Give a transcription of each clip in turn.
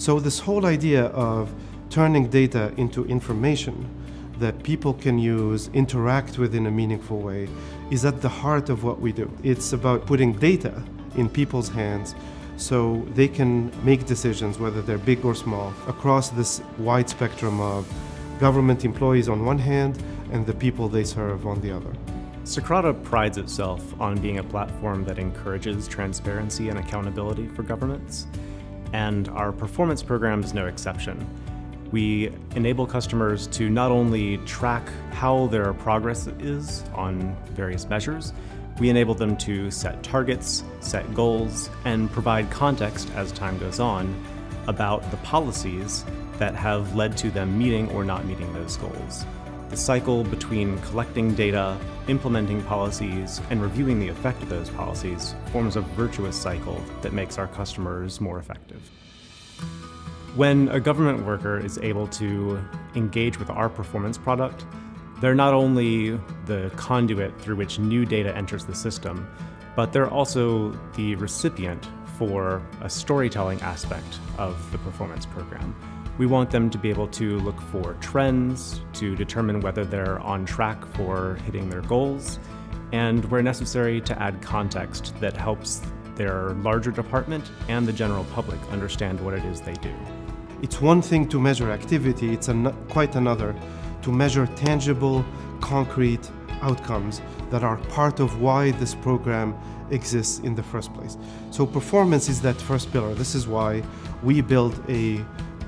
So this whole idea of turning data into information that people can use, interact with in a meaningful way, is at the heart of what we do. It's about putting data in people's hands so they can make decisions, whether they're big or small, across this wide spectrum of government employees on one hand and the people they serve on the other. Socrata prides itself on being a platform that encourages transparency and accountability for governments, and our performance program is no exception. We enable customers to not only track how their progress is on various measures, we enable them to set targets, set goals, and provide context as time goes on about the policies that have led to them meeting or not meeting those goals. The cycle between collecting data, implementing policies, and reviewing the effect of those policies forms a virtuous cycle that makes our customers more effective. When a government worker is able to engage with our performance product, they're not only the conduit through which new data enters the system, but they're also the recipient for a storytelling aspect of the performance program. We want them to be able to look for trends, to determine whether they're on track for hitting their goals, and where necessary to add context that helps their larger department and the general public understand what it is they do. It's one thing to measure activity, it's an quite another to measure tangible, concrete outcomes that are part of why this program exists in the first place. So performance is that first pillar. This is why we build a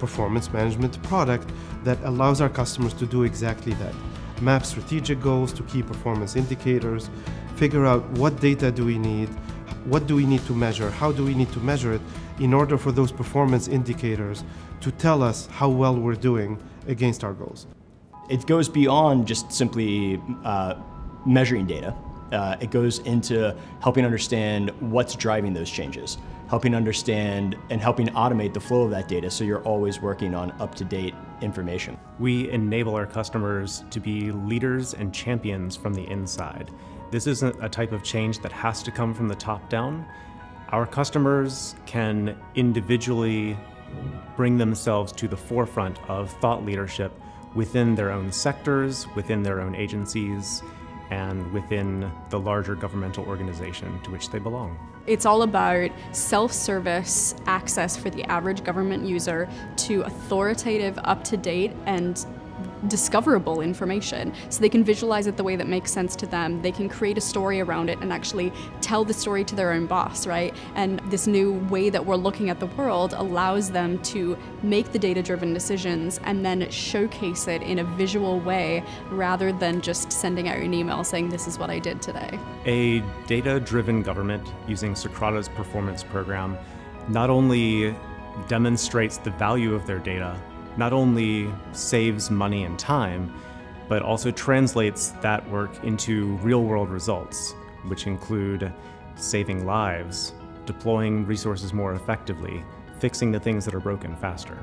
performance management product that allows our customers to do exactly that. Map strategic goals to key performance indicators, figure out what data do we need, what do we need to measure, how do we need to measure it, in order for those performance indicators to tell us how well we're doing against our goals. It goes beyond just simply uh, measuring data. Uh, it goes into helping understand what's driving those changes, helping understand and helping automate the flow of that data so you're always working on up-to-date information. We enable our customers to be leaders and champions from the inside. This isn't a type of change that has to come from the top down. Our customers can individually bring themselves to the forefront of thought leadership within their own sectors, within their own agencies, and within the larger governmental organization to which they belong. It's all about self-service access for the average government user to authoritative, up-to-date, and discoverable information so they can visualize it the way that makes sense to them. They can create a story around it and actually tell the story to their own boss, right? And this new way that we're looking at the world allows them to make the data driven decisions and then showcase it in a visual way rather than just sending out an email saying, This is what I did today. A data driven government using Socrata's performance program not only demonstrates the value of their data, not only saves money and time, but also translates that work into real world results, which include saving lives, deploying resources more effectively, fixing the things that are broken faster.